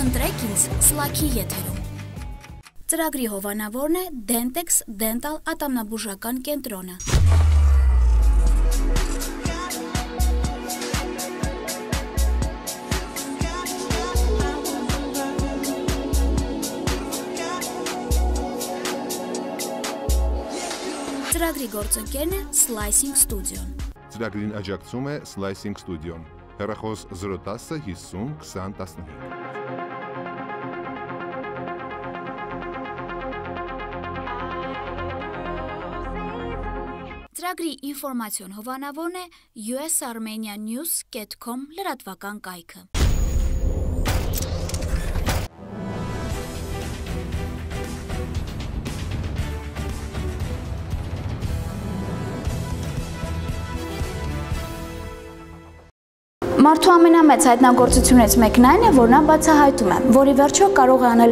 Ընտրեք ինձ Slack-ի եթերում։ Ծրագրի հովանավորն է Dentex Dental ատամնաբուժական կենտրոնը։ Ծրագրի գործընկերն է Slicing Studio-ն։ Ծրագրին աջակցում է Slicing Studio-ն։ Հեռախոս 010 50 20 15։ Ծրագրի ինֆորմացիոն հովանավորն է usarmenianews.com լրատվական կայքը։ Մարդու ամենամեծ հայտնագործությունից մեկն այն է, որ նա բացահայտում է, որի վերջո կարող է անել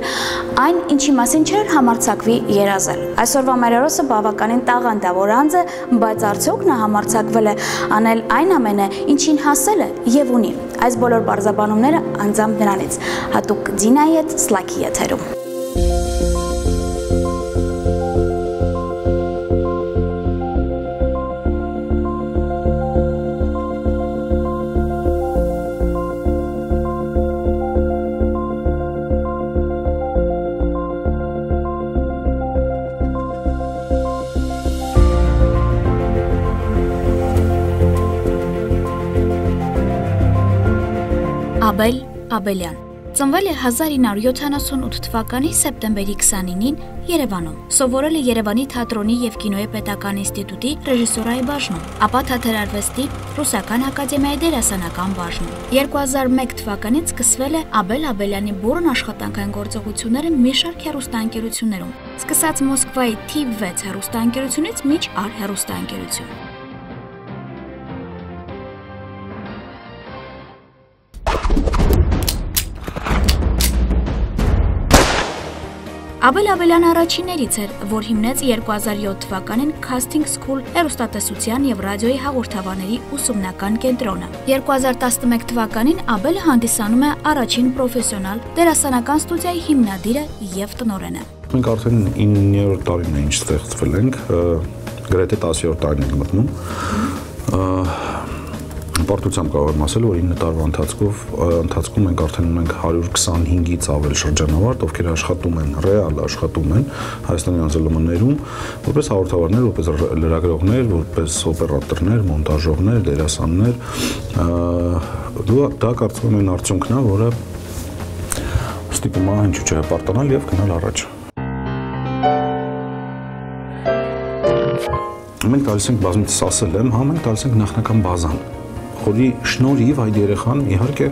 այն, ինչի մասին չէր համարցակվի երազել։ Այսօրվա մեր հերոսը բավականին անձ է, բայց արդյոք նա համարցակվել է անել այն ամենը, ինչին հասել է եւ ունի։ Այս բոլոր բարձաբանումները անձամբ նրանից։ Հատուկ Դինայի հետ Slack-ի եթերում։ Աբել Աբելյան Ծնվել է 1978 թվականի սեպտեմբերի 29-ին Երևանում։ Սովորել է Երևանի թատրոնի եւ կինոյի պետական ինստիտուտի ռեժիսորայի բաժնում, ապա թատերարվեստի ռուսական ակադեմիայի դերասանական բաժնում։ 2001 թվականից սկսվել է Աբել Աբելյանի բուրըն աշխատանքային գործողությունները մի շարք հեռուստաընկերություններում, սկսած Մոսկվայի Թիվ 6 հեռուստաընկերությունից միջ Ար հեռուստաընկերություն։ Աբել Աբելյանը առաջիններից էր, որ հիմնեց 2007 թվականին Casting School հեռուստատեսության եւ ռադիոյի հաղորդավարների ուսումնական կենտրոնը։ 2011 թվականին Աբելը հանդիսանում է առաջին պրոֆեսիոնալ դերասանական ստուդիայի հիմնադիրը եւ տնօրենը։ Մենք արդեն 9-րդ տարին է ինչ ստեղծվել ենք, գրեթե 10-րդ տարին ենք մտնում պարտությամբ կարող եմ ասել, որ 9 տարվա ընթացքով ընթացքում մենք արդեն ունենք 125-ից ավել շրջանավարտ, ովքեր աշխատում են, ռեալ աշխատում են Հայաստանի անձնություններում, որպես հաղորդավարներ, որպես լրագրողներ, որպես օպերատորներ, մոնտաժողներ, դերասաններ, դա կարծում եմ այն արդյունքն է, որը ստիպում է հնչու չէ պարտանալ եւ գնալ առաջ։ Մենք տալիս ենք բազմիցս ասել եմ, հա մենք տալիս ենք նախնական բազան որի շնորհիվ այդ երեխան իհարկե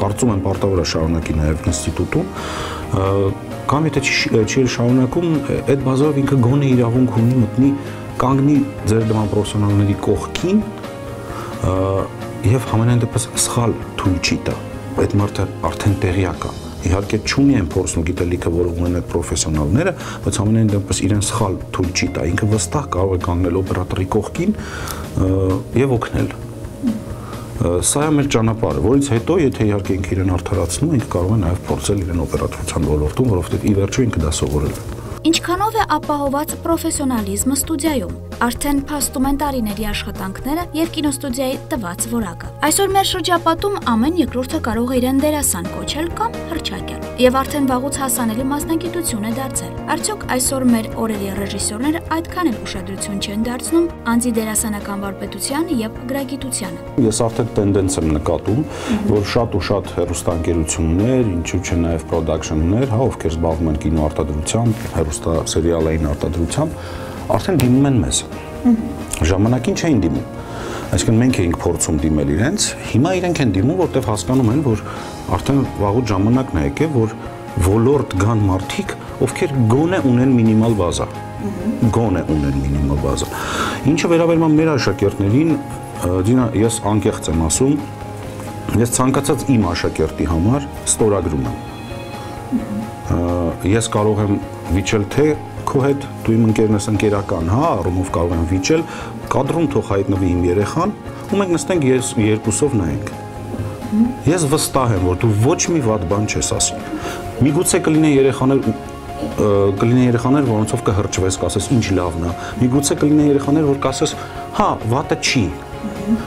կարծում եմ պարտավոր է շարունակի նաև ինստիտուտում կամ եթե չի շարունակում այդ բազով ինքը գոնե իրավունք ունի մտնի կանգնի ձեր նման պրոֆեսիոնալների կողքին եւ համենայն դեպս սխալ թույլ չի տա այդ մարդը արդեն տեղյակ է իհարկե չունի այն փորձն ու գիտելիքը, որ ունեն այդ պրոֆեսիոնալները, բայց ամենայն դեպս իրեն սխալ թույլ չի տա։ Ինքը վստահ կարող է կանգնել օպերատորի կողքին եւ օգնել սա է մեր ճանապարհը, որից հետո, եթե իհարկե ինքը իրեն արդարացնում, ինքը կարող է նաև փորձել իրեն օպերատորության ոլորտում, որովհետև ի վերջո ինքը դա սովորել է։ Ինչքանով է ապահոված պրոֆեսիոնալիզմը ստուդիայում։ Արդեն փաստում են տարիների աշխատանքները եւ կինոստուդիայի տված որակը։ Այսօր մեր շրջապատում ամեն երկրորդը կարող է իրեն դերասան կոչել կամ հրճակել եւ արդեն վաղուց հասանելի մասնագիտություն է դարձել։ Արդյոք այսօր մեր օրերի ռեժիսորները այդքան էլ ուշադրություն չեն դարձնում անձի դերասանական վարպետությանը եւ գրագիտությանը։ Ես արդեն տենդենց եմ նկատում, որ շատ ու շատ հեռուստաընկերություններ, ինչու՞ չէ նաեւ production-ներ, հա, ովքեր զբաղվում են կինոարտադրությամբ, հեռուստա սերիալային արտադրությամբ, արդեն դիմում են մեզ։ Ժամանակին չէին դիմում։ Այսինքն մենք էինք փորձում դիմել իրենց, հիմա իրենք են դիմում, որտեղ հասկանում են, որ արդեն վաղուց ժամանակն է եկել, որ ոլորտ կան մարդիկ, ովքեր գոնե ունեն մինիմալ բազա։ Գոնե ունեն մինիմալ բազա։ Ինչը վերաբերում է մեր աշակերտներին, դինա ես անկեղծ եմ ասում, ես ցանկացած իմ աշակերտի համար ստորագրում եմ։ Ես կարող եմ վիճել թե քո հետ դու իմ ընկերն ես ընկերական, հա, առումով կարող եմ վիճել, կադրում թող հայտնվի իմ երեխան, ու մենք նստենք ես երկուսով նայենք։ Ես վստահ եմ, որ դու ոչ մի վատ բան չես ասի։ Միգուցե կլինեն երեխաներ կլինեն երեխաներ, որոնցով կհրճվես, կասես ինչ լավն է։ Միգուցե կլինեն երեխաներ, որ կասես, հա, վատը չի,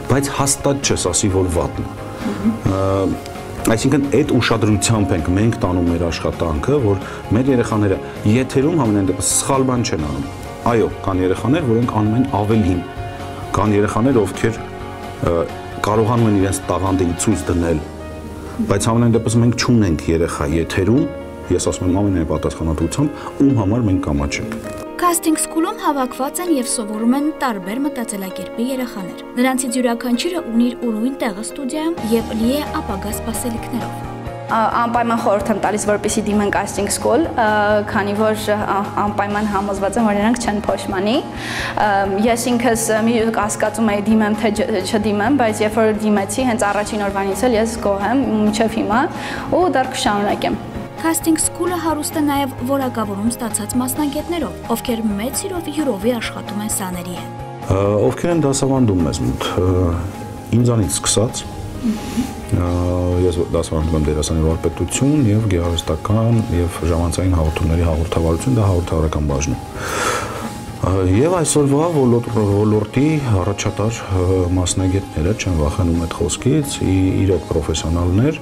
բայց հաստատ չես ասի, որ վատն է։ Այսինքն այդ ուշադրությամբ ենք մենք տանում մեր աշխատանքը, որ մեր երեխաները եթերում համենայն դեպս սխալ բան չեն անում։ Այո, կան երեխաներ, որոնք անում են ավելին։ Կան երեխաներ, ովքեր կարողանում են իրենց տաղանդին ցույց դնել, բայց համենայն դեպս մենք չունենք երեխա եթերում, ես ասում եմ ամենայն պատասխանատվությամբ, ում համար մենք կամաչենք։ Casting School-ում հավաքված են եւ սովորում են տարբեր մտածելակերպի երեխաներ։ Նրանցից յուրաքանչյուրը ունի իր ուրույն տեղը ստուդիայում եւ լի է ապագա սպասելիքներով անպայման խորհուրդ եմ տալիս, որպեսի դիմեն casting school, քանի որ անպայման համոզված եմ, որ նրանք չեն փոշմանի։ Ես ինքս մի կասկածում էի դիմեմ թե չդիմեմ, բայց երբ որ դիմեցի, հենց առաջին օրվանից էլ ես գոհ եմ, մինչև հիմա ու դեռ կշարունակեմ։ Casting School-ը հարուստ է նաև որակավորում ստացած մասնագետներով, ովքեր մեծ սիրով յուրովի աշխատում են սաների հետ։ Ովքեր են դասավանդում մեզ մոտ։ Ինձանից սկսած ես դասավանդում եմ դերասանի վարպետություն եւ գեղարվեստական եւ ժամանցային հաղորդումների հաղորդավարություն, դա հաղորդավարական բաժնում։ Եվ այսօրվա ոլորտի առաջատար մասնագետները չեն վախենում այդ խոսքից, իրոք պրոֆեսիոնալներ,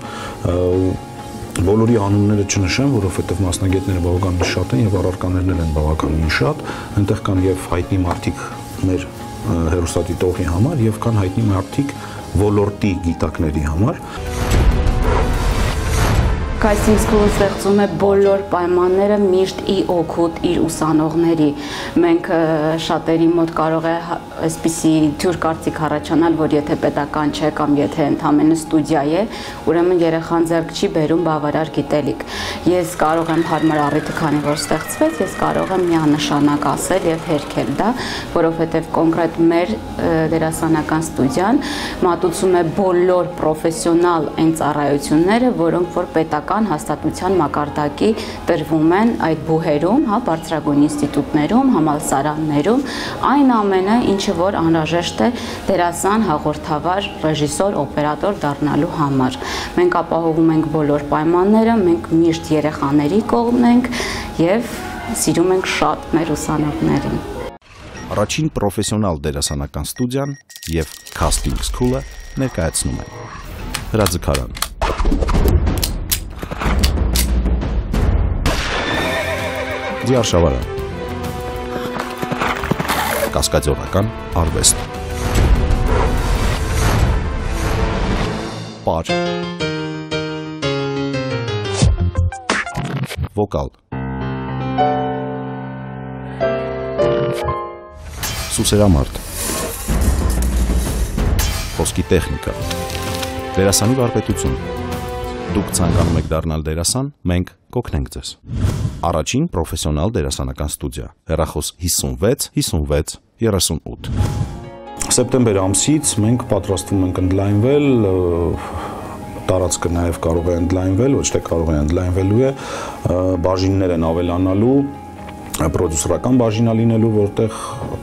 բոլորի անունները չնշեմ, որովհետև մասնագետները բավականին շատ են եւ առարկաներն են բավականին շատ։ Այնտեղ կան եւ հայտնի մարդիկ մեր հերոստատիտողի համար եւ կան հայտնի մարդիկ ոլորտի գիտակների համար։ Casting School-ը ստեղծում է բոլոր պայմանները միշտ ի օգուտ իր ուսանողների։ Մենք շատերի մոտ կարող է այսպիսի թյուր կարծիք առաջանալ, որ եթե պետական չէ կամ եթե ընդամենը ստուդիա է, ուրեմն երեխան ձեռք չի բերում բավարար գիտելիք։ Ես կարող եմ հարմար առիթը, քանի որ ստեղծվեց, ես կարող եմ միանշանակ ասել եւ հերքել դա, որովհետեւ կոնկրետ մեր դերասանական ստուդիան մատուցում է բոլոր պրոֆեսիոնալ այն ծառայությունները, որոնք որ պետական հաստատության մակարդակի տրվում են այդ բուհերում, հա, բարձրագույն ինստիտուտներում, համալսարաններում, այն ամենը, ինչ ինչը որ անհրաժեշտ է դերասան, հաղորդավար, ռեժիսոր, օպերատոր դառնալու համար։ Մենք ապահովում ենք բոլոր պայմանները, մենք միշտ երեխաների կողմն ենք եւ սիրում ենք շատ մեր ուսանողներին։ Առաջին պրոֆեսիոնալ դերասանական ստուդիան եւ Casting School-ը ներկայացնում են։ Հրաձգարան Դիարշավարան կասկածորական արվեստ։ Պար Վոկալ Սուսերամարտ Խոսքի տեխնիկա Դերասանի վարպետություն Դուք ցանկանում եք դառնալ դերասան, մենք կօգնենք ձեզ։ Առաջին պրոֆեսիոնալ դերասանական ստուդիա։ Հեռախոս 56 56 38 Սեպտեմբեր ամսից մենք պատրաստվում ենք ընդլայնվել տարածքը նաև կարող է ընդլայնվել, ոչ թե կարող է ընդլայնվելու է, բաժիններ են ավելանալու, պրոդյուսերական բաժինա լինելու, որտեղ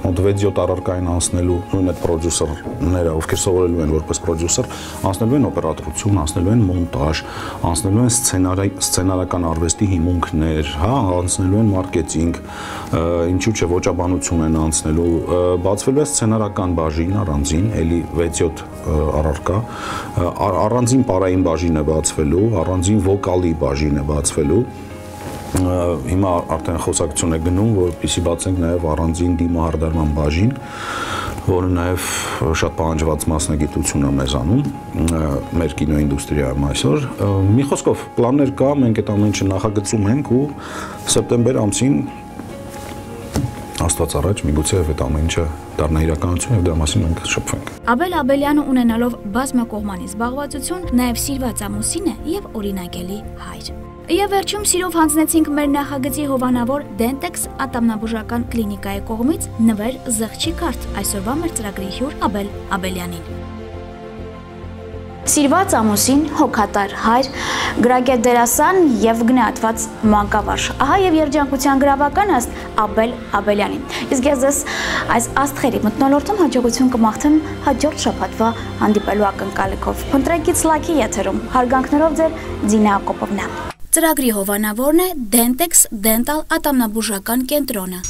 մոտ 6-7 առարկային անցնելու նույն այդ պրոդյուսերները, ովքեր սովորելու են որպես պրոդյուսեր, անցնելու են օպերատորություն, անցնելու են մոնտաժ, անցնելու են սցենարի սցենարական արվեստի հիմունքներ, հա, անցնելու են մարքեթինգ, ինչու՞ չէ ոճաբանություն են անցնելու, բացվելու է սցենարական բաժին առանձին, էլի 6-7 առարկա, առանձին պարային բաժին է բացվելու, առանձին վոկալի բաժին է բացվելու հիմա արդեն խոսակցություն է գնում, որպեսի բացենք նաև առանձին դիմահարդարման բաժին, որը նաև շատ պահանջված մասնագիտություն է մեզանում մեր կինոինդուստրիայում այսօր։ Մի խոսքով, պլաններ կա, մենք այդ ամեն ինչը նախագծում ենք ու սեպտեմբեր ամսին Աստված առաջ միգուցե այդ ամեն ինչը դառնա իրականություն եւ դրա մասին մենք շփվենք։ Աբել Աբելյանը ունենալով բազմակողմանի զբաղվածություն, նաեւ սիրված ամուսին է եւ օրինակելի հայր։ Եվ վերջում սիրով հանձնեցինք մեր նախագծի հովանավոր Dentex ատամնաբուժական կլինիկայի կողմից նվեր զեղչի կարտ այսօրվա մեր ծրագրի հյուր Աբել Աբելյանին։ Սիրված ամուսին, հոգատար հայր, գրագետ դերասան եւ գնահատված մանկավարժ։ Ահա եւ երջանկության գրավական ըստ Աբել Աբելյանին։ Իսկ ես ես այս աստղերի մտնոլորտում հաջողություն կմաղթեմ հաջորդ շաբաթվա հանդիպելու ակնկալիքով։ Փնտրեկից լաքի եթերում հարգանքներով ձեր Ձինա Ակոպովնա։ Ծրագրի հովանավորն է Dentex Dental ատամնաբուժական կենտրոնը։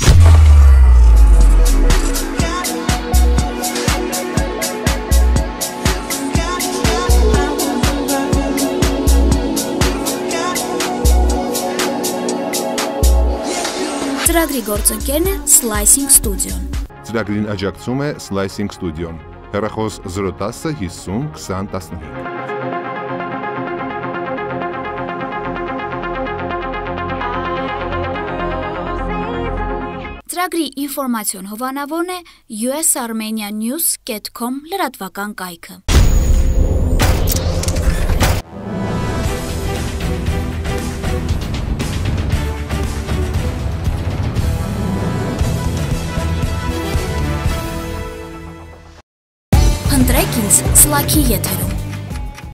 Ծրագրի գործընկերն է Slicing Studio-ն։ Ծրագրին աջակցում է Slicing Studio-ն։ Հեռախոս 010 50 20 15։ Ծրագրի ինֆորմացիոն հովանավորն է usarmenianews.com լրատվական կայքը։ Ընտրեք ինձ Slack-ի եթերում։